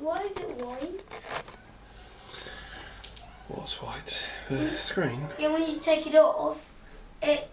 Why is it white? What's white? The screen? Yeah, when you take it off, it